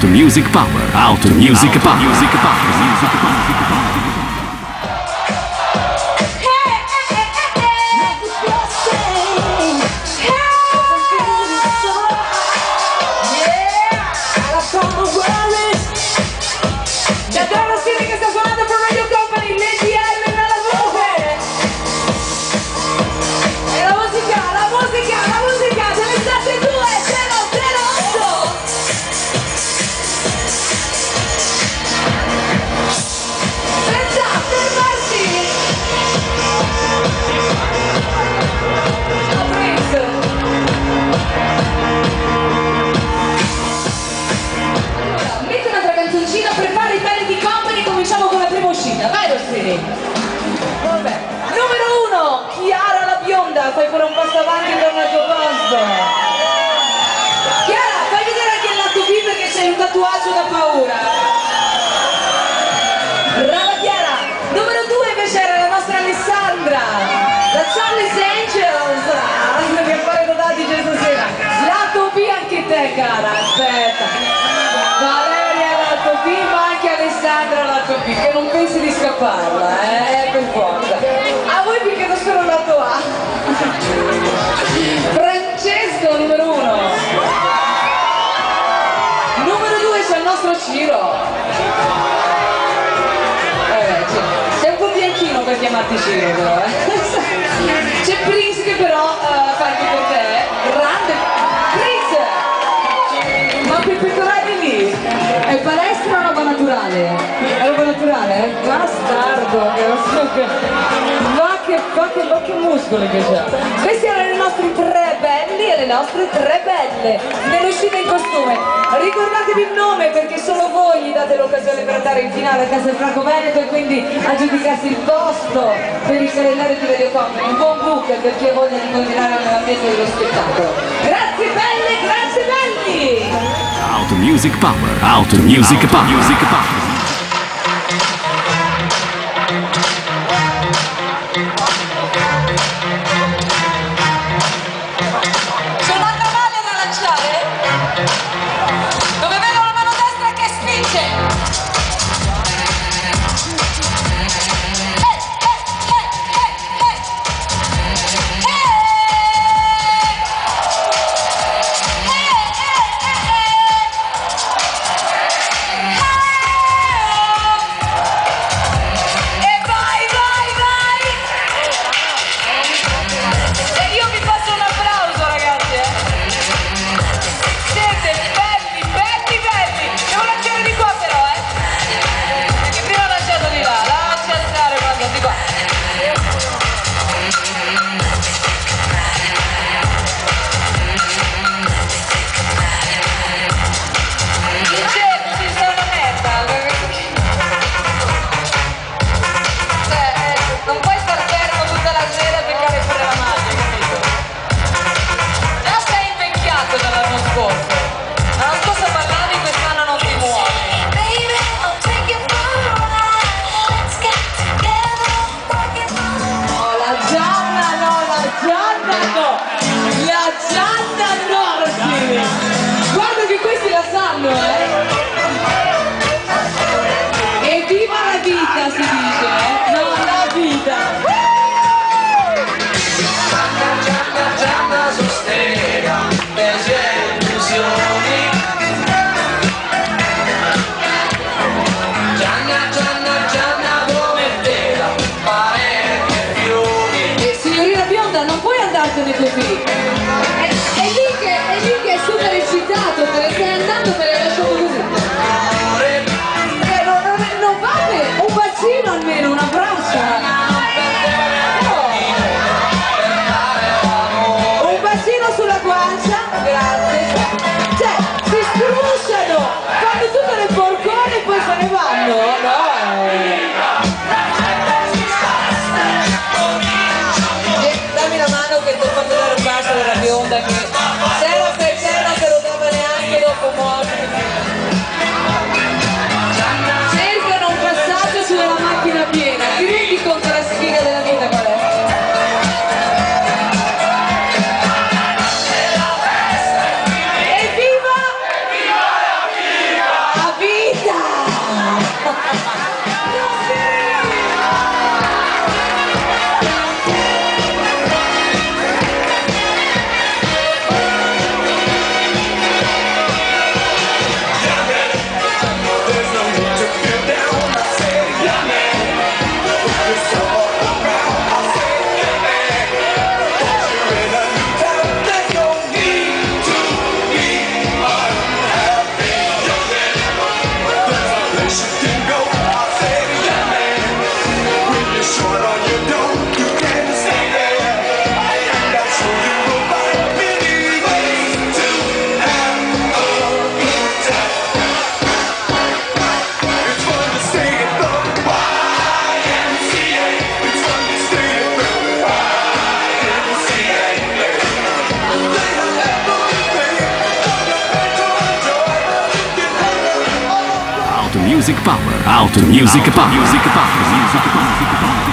Auto Music Power. Auto Music Power. Music Power. Music Power. Vabbè. La fai pure un passo avanti per al tuo posto. Chiara, fai vedere anche il lato B perché c'è un tatuaggio da paura. Brava Chiara. Numero due invece era la nostra Alessandra, la Charlie's Angels. Ah, che fare dati questa sera. Lato B anche te, cara, aspetta. Valeria lato B, ma anche Alessandra lato B, che non pensi di scapparla, eh, per forza. Ciro. Eh, sei un po' bianchino per chiamarti Ciro però, eh. C'è Prince che però eh, fa anche per te. Grande. Prince! Ma quei pettorali lì è palestra o roba naturale? È roba naturale? Bastardo, che so che... Va che, va che, che muscoli che c'ha! Questi erano i nostri tre le nostre tre belle nell'uscita in costume. Ricordatevi il nome perché solo voi gli date l'occasione per andare in finale a Castel Franco Veneto e quindi aggiudicarsi il posto per il calendario di Radio Company. Un buon book per chi ha voglia di continuare nell'ambiente dello spettacolo. Grazie belle, grazie belli! Auto Music Power. Auto Music Power. Music Power. Così! È, è lì che, è lì che è super eccitato, te ne stai andando, me l'hai lasciato così! Eh, non, vale! Un bacino almeno, un abbraccio! No. Un bacino sulla guancia, Music Power. Auto Music Power. Music Power. Music Power.